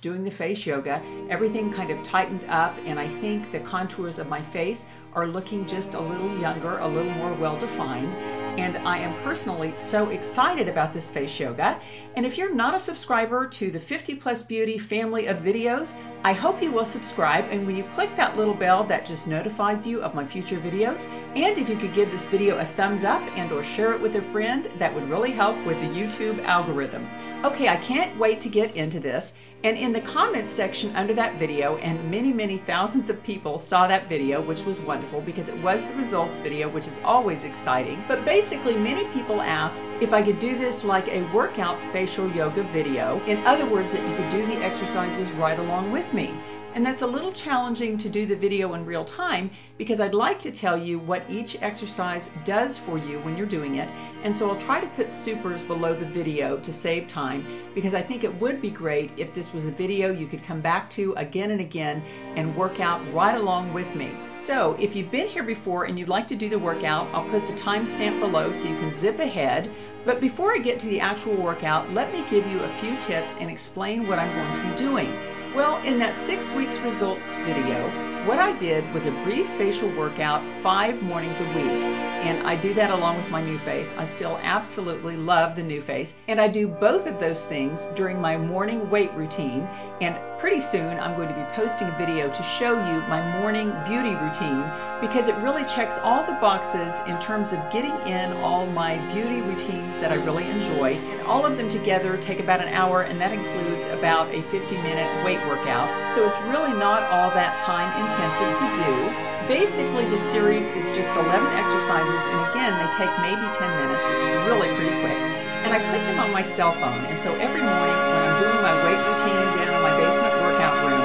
doing the face yoga, everything kind of tightened up, and I think the contours of my face are looking just a little younger, a little more well defined. And I am personally so excited about this face yoga. And if you're not a subscriber to the 50 Plus Beauty family of videos, I hope you will subscribe. And when you click that little bell, that just notifies you of my future videos. And if you could give this video a thumbs up and or share it with a friend, that would really help with the YouTube algorithm. Okay, I can't wait to get into this. And in the comments section under that video, and many, many thousands of people saw that video, which was wonderful because it was the results video, which is always exciting. But basically, many people asked if I could do this like a workout facial yoga video. In other words, that you could do the exercises right along with me. And that's a little challenging to do the video in real time because I'd like to tell you what each exercise does for you when you're doing it. And so I'll try to put supers below the video to save time because I think it would be great if this was a video you could come back to again and again and work out right along with me. So if you've been here before and you'd like to do the workout, I'll put the timestamp below so you can zip ahead. But before I get to the actual workout, let me give you a few tips and explain what I'm going to be doing. Well, in that six weeks results video, what I did was a brief facial workout five mornings a week. And I do that along with my NuFace. I still absolutely love the NuFace. And I do both of those things during my morning weight routine. And pretty soon I'm going to be posting a video to show you my morning beauty routine because it really checks all the boxes in terms of getting in all my beauty routines that I really enjoy. And all of them together take about an hour and that includes about a 50 minute weight workout. So it's really not all that time intensive to do. Basically, the series is just 11 exercises, and again, they take maybe 10 minutes. It's really pretty quick. And I put them on my cell phone, and so every morning when I'm doing my weight routine down in my basement workout room,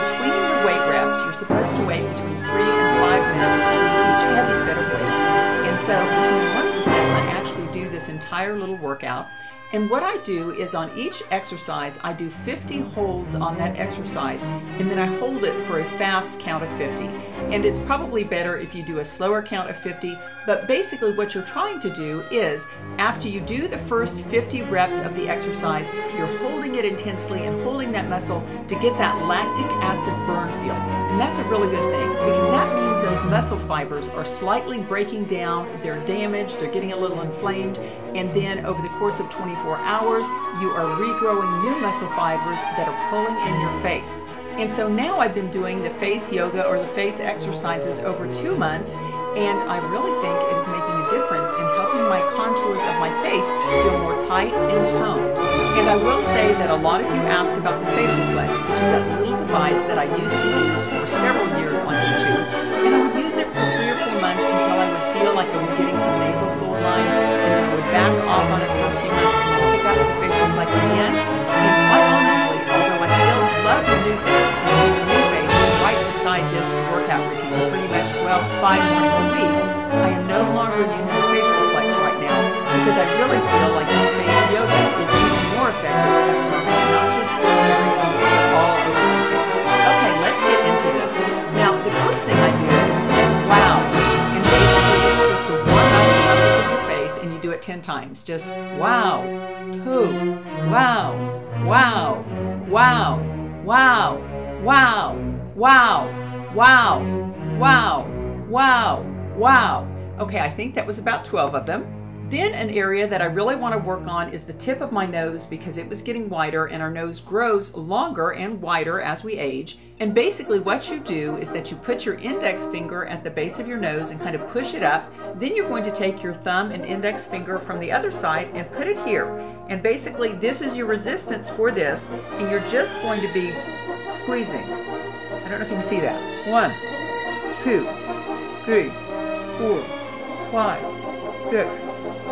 between the weight reps, you're supposed to wait between three and five minutes between each heavy set of weights. And so between one of the sets, I actually do this entire little workout. And what I do is on each exercise, I do 50 holds on that exercise, and then I hold it for a fast count of 50. And it's probably better if you do a slower count of 50, but basically what you're trying to do is, after you do the first 50 reps of the exercise, you're holding it intensely and holding that muscle to get that lactic acid burn feel. And that's a really good thing, because that means those muscle fibers are slightly breaking down, they're damaged, they're getting a little inflamed, and then over the course of 24 hours, you are regrowing new muscle fibers that are pulling in your face. And so now I've been doing the face yoga or the face exercises over two months, and I really think it is making a difference in helping my contours of my face feel more tight and toned. And I will say that a lot of you ask about the facial flex, which is that little device that I used to use for several years on YouTube. And I would use it for three or four months until I feel like I was getting some nasal fold lines, and then I would back off on it for a few months and then pick up the facial flex again. And quite honestly, although I still love the NuFace and do the new face right beside this workout routine pretty much, well, five mornings a week, I am no longer using the facial flex right now because I really feel like this face yoga is even more effective at firming not just this area, but all over the face. Okay, let's get into this. Now, the first thing I do is a set of face, and you do it 10 times. Just wow, two, wow, wow, wow, wow, wow, wow, wow, wow, wow, wow. Okay, I think that was about 12 of them. Then an area that I really want to work on is the tip of my nose because it was getting wider and our nose grows longer and wider as we age. And basically what you do is that you put your index finger at the base of your nose and kind of push it up. Then you're going to take your thumb and index finger from the other side and put it here. And basically this is your resistance for this and you're just going to be squeezing. I don't know if you can see that. One, two, three, four, five, six,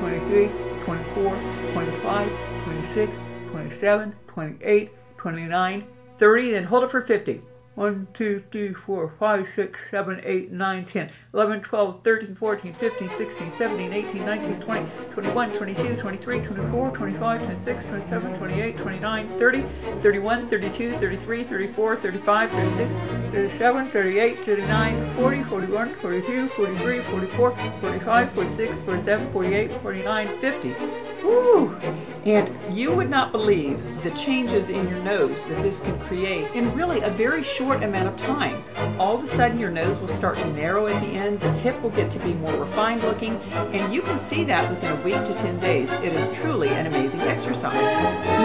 23, 24, 25, 26, 27, 28, 29, 30, then hold it for 50. 1, 2, 3, 4, 5, 6, 7, 8, 9, 10, 11, 12, 13, 14, 15, 16, 17, 18, 19, 20, 21, 22, 23, 24, 25, 26, 27, 28, 29, 30, 31, 32, 33, 34, 35, 36, 37, 38, 39, 40, 41, 42, 43, 44, 45, 46, 47, 48, 49, 50. Woo! And you would not believe the changes in your nose that this can create in really a very short amount of time. All of a sudden, your nose will start to narrow at the end, the tip will get to be more refined looking, and you can see that within a week to 10 days. It is truly an amazing exercise.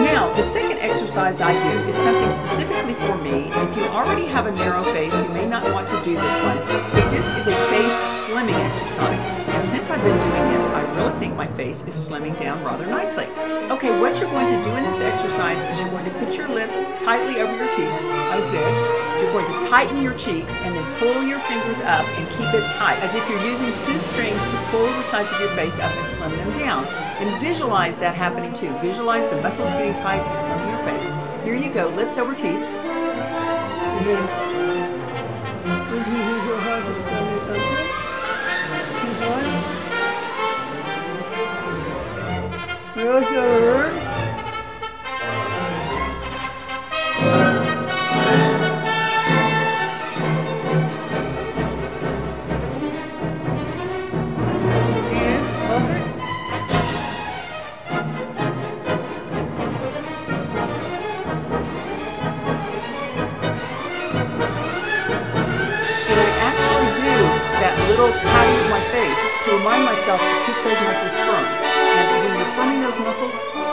Now, the second exercise I do is something specifically for me. If you already have a narrow face, you may not want to do this one, but this is a face slimming exercise. And since I've been doing it, I really think my face is slimming down rather nicely. Okay, what you're going to do in this exercise is you're going to put your lips tightly over your teeth. Okay. You're going to tighten your cheeks and then pull your fingers up and keep it tight, as if you're using two strings to pull the sides of your face up and slim them down. And visualize that happening too. Visualize the muscles getting tight and slimming your face. Here you go, lips over teeth.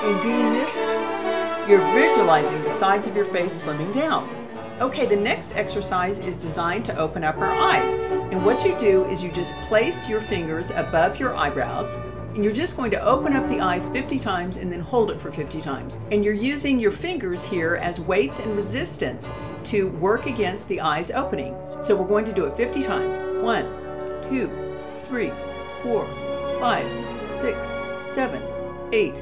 doing this, you're visualizing the sides of your face slimming down. Okay, the next exercise is designed to open up our eyes. And what you do is you just place your fingers above your eyebrows and you're just going to open up the eyes 50 times and then hold it for 50 times. And you're using your fingers here as weights and resistance to work against the eyes opening. So we're going to do it 50 times. One, two, three, four, five, six, seven, eight,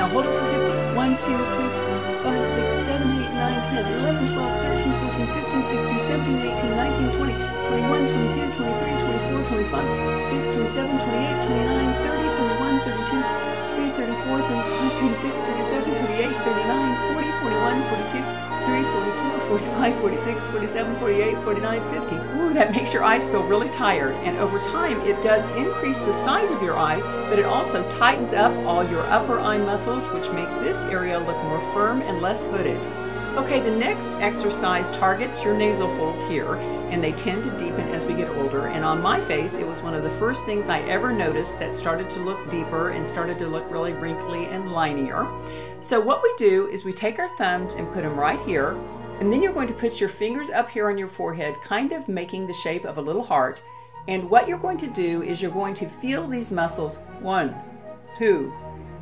Now hold it for 50. One, two, three, five, six, seven, eight, nine, ten, eleven, twelve, thirteen, fourteen, fifteen, sixteen, seventeen, eighteen, nineteen, twenty, twenty-one, twenty-two, twenty-three, twenty-four, twenty-five, six, twenty-seven, twenty-eight, twenty-nine, thirty, thirty-one, thirty-two, 34, 35, 36, 45, 46, 47, 48, 49, 50. Ooh, that makes your eyes feel really tired. And over time, it does increase the size of your eyes, but it also tightens up all your upper eye muscles, which makes this area look more firm and less hooded. Okay, the next exercise targets your nasal folds here, and they tend to deepen as we get older. And on my face, it was one of the first things I ever noticed that started to look deeper and started to look really wrinkly and linier. So, what we do is we take our thumbs and put them right here, and then you're going to put your fingers up here on your forehead, kind of making the shape of a little heart. And what you're going to do is you're going to feel these muscles one, two,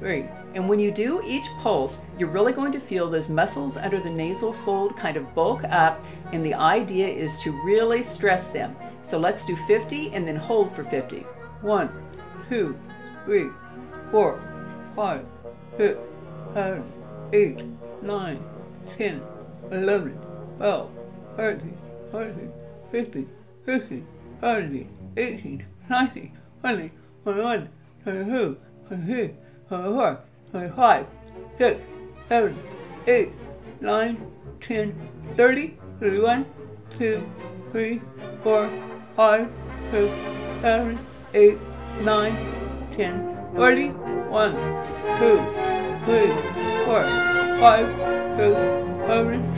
three, and when you do each pulse, you're really going to feel those muscles under the nasal fold kind of bulk up, and the idea is to really stress them. So let's do 50 and then hold for 50. One, two, three, four, five, six, seven, eight, nine, ten, eleven, twelve, thirteen, fourteen, fifteen, sixteen, seventeen, eighteen, nineteen, twenty, twenty-one, twenty-two, twenty-three, twenty-four, 25, 6, 7, 8, 9, 10, 30, 31, 2, 3, 4, 5, 6, 7, 8, 9, 10, 40, 1, 2, 3, 4, 5, 6, 7,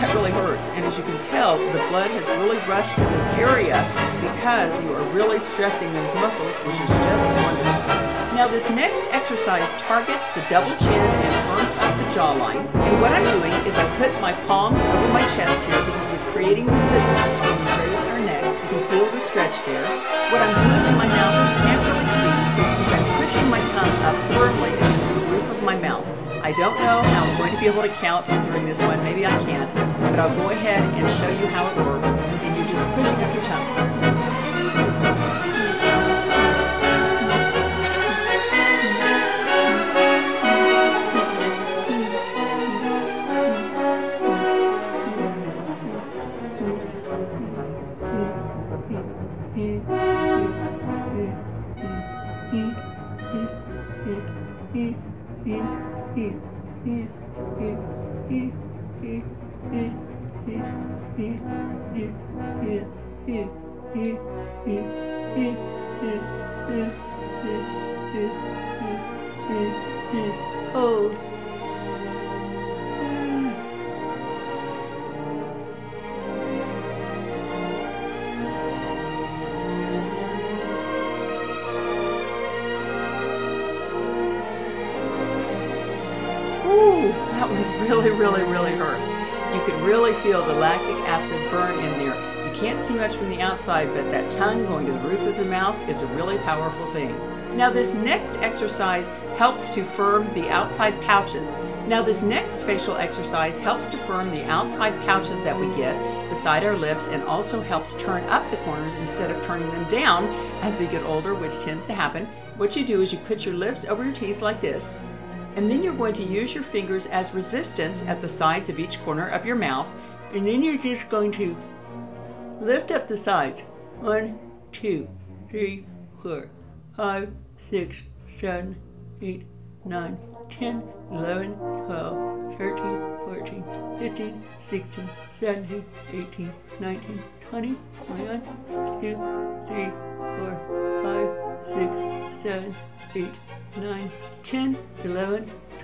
That really hurts. And as you can tell, the blood has really rushed to this area because you are really stressing those muscles, which is just wonderful. Now this next exercise targets the double chin and firms up the jawline. And what I'm doing is I put my palms over my chest here because we're creating resistance when we raise our neck. You can feel the stretch there. What I'm doing in my mouth you can't really see is I'm pushing my tongue up firmly I don't know how I'm going to be able to count during this one. Maybe I can't. But I'll go ahead and show you how it works. Hold. Ooh, that one really, really, really hurts. You can really feel the lactic acid burn see much from the outside, but that tongue going to the roof of the mouth is a really powerful thing. Now this next exercise helps to firm the outside pouches. Now this next facial exercise helps to firm the outside pouches that we get beside our lips and also helps turn up the corners instead of turning them down as we get older, which tends to happen. What you do is you put your lips over your teeth like this, and then you're going to use your fingers as resistance at the sides of each corner of your mouth. And then you're just going to lift up the sides. One, two, three, four, five, six, seven, eight, nine, ten, eleven, twelve, thirteen, fourteen, fifteen, sixteen, seventeen, eighteen, nineteen, twenty, twenty-one, two, three, four, five, six, seven, eight, nine, ten, eleven,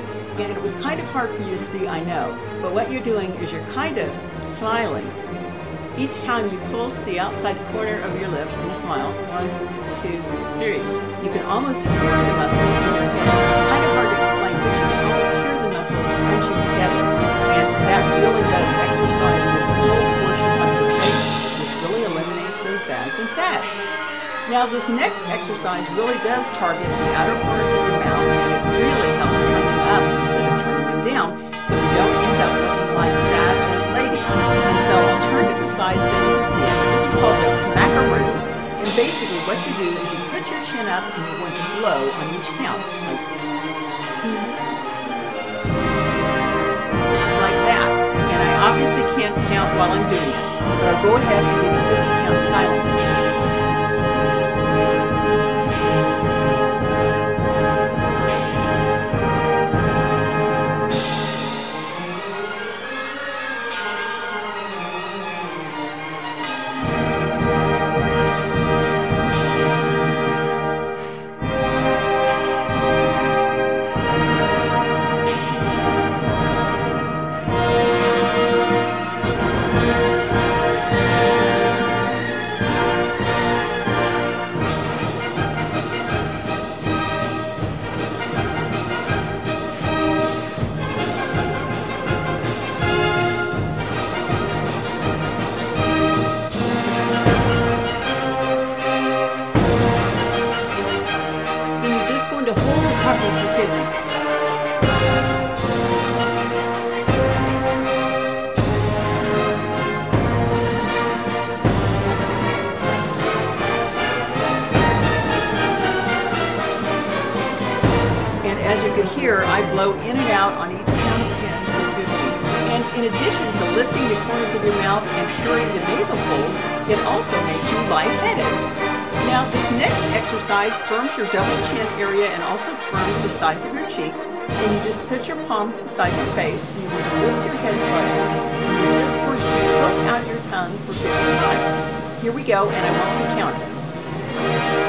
hurts. And it was kind of hard for you to see, I know. But what you're doing is you're kind of smiling. Each time you pulse the outside corner of your lips in a smile. One, two, three. You can almost hear the muscles in your head. It's kind of hard to explain, but you can almost hear the muscles crunching together. And that really does exercise this whole portion of your face, which really eliminates those bags and sags. Now this next exercise really does target the outer corners of your mouth and it really helps up instead of turning them down so we don't end up looking like sad old ladies. And so I'll turn to the side so you can see. This is called the smackaroo. And basically what you do is you put your chin up and you're going to blow on each count. Like, like that. And I obviously can't count while I'm doing it, but I'll go ahead and do the 50 count silently. as you could hear, I blow in and out on each count of 10 for fifteen. And in addition to lifting the corners of your mouth and curing the nasal folds, it also makes you lightheaded. Now, this next exercise firms your double chin area and also firms the sides of your cheeks. And you just put your palms beside your face and you lift your head slightly. And you just going to poke out your tongue for 50 times. Here we go, and I won't be counting.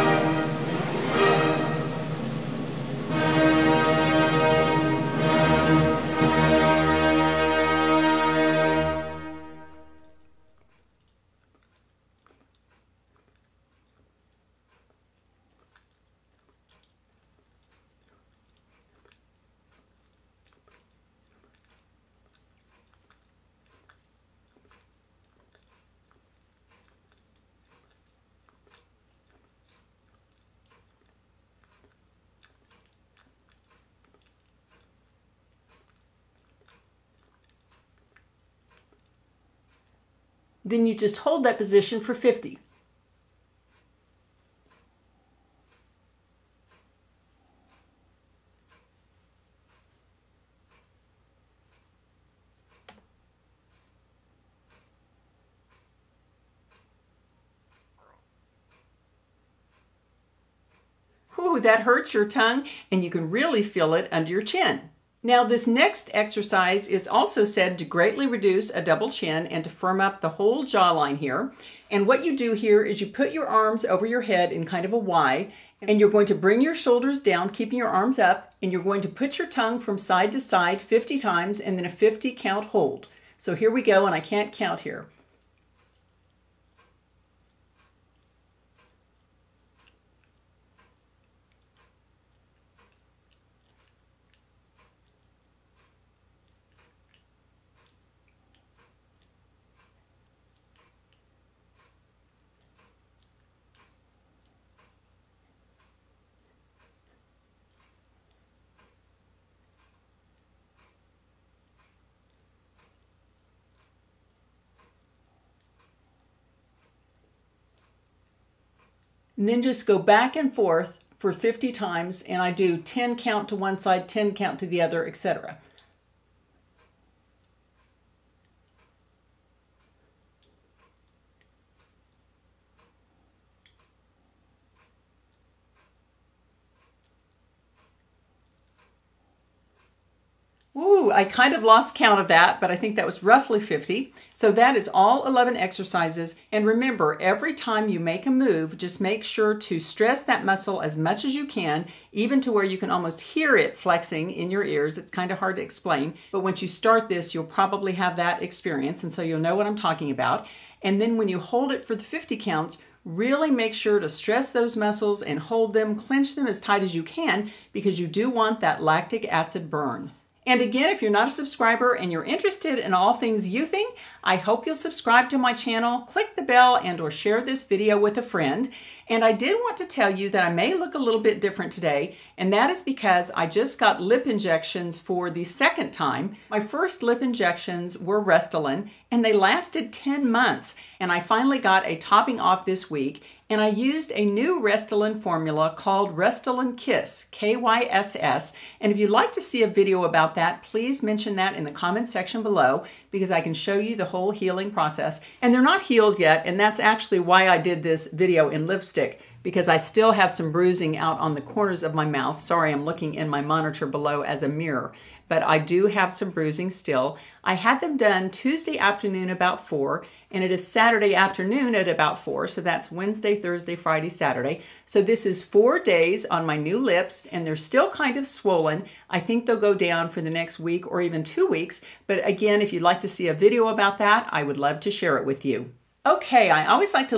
Then you just hold that position for 50. Whew, that hurts your tongue and you can really feel it under your chin. Now, this next exercise is also said to greatly reduce a double chin and to firm up the whole jawline here. And what you do here is you put your arms over your head in kind of a Y, and you're going to bring your shoulders down, keeping your arms up, and you're going to put your tongue from side to side 50 times and then a 50 count hold. So here we go, and I can't count here. And then just go back and forth for 50 times and I do 10 count to one side, 10 count to the other, etc. Ooh, I kind of lost count of that, but I think that was roughly 50. So that is all 11 exercises. And remember, every time you make a move, just make sure to stress that muscle as much as you can, even to where you can almost hear it flexing in your ears. It's kind of hard to explain, but once you start this, you'll probably have that experience, and so you'll know what I'm talking about. And then when you hold it for the 50 counts, really make sure to stress those muscles and hold them, clench them as tight as you can, because you do want that lactic acid burns. And again, if you're not a subscriber and you're interested in all things youthing, I hope you'll subscribe to my channel, click the bell, and or share this video with a friend. And I did want to tell you that I may look a little bit different today, and that is because I just got lip injections for the second time. My first lip injections were Restylane, and they lasted 10 months. And I finally got a topping off this week, and I used a new Restylane formula called Restylane Kysse, K-Y-S-S, and if you'd like to see a video about that, please mention that in the comment section below because I can show you the whole healing process. And they're not healed yet, and that's actually why I did this video in lipstick because I still have some bruising out on the corners of my mouth. Sorry, I'm looking in my monitor below as a mirror, but I do have some bruising still. I had them done Tuesday afternoon about 4, and it is Saturday afternoon at about 4, so that's Wednesday, Thursday, Friday, Saturday. So this is four days on my new lips, and they're still kind of swollen. I think they'll go down for the next week or even two weeks, but again, if you'd like to see a video about that, I would love to share it with you. Okay, I always like to